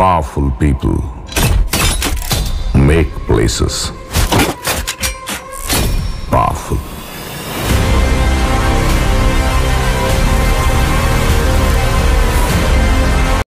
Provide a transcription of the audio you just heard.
Powerful people make places.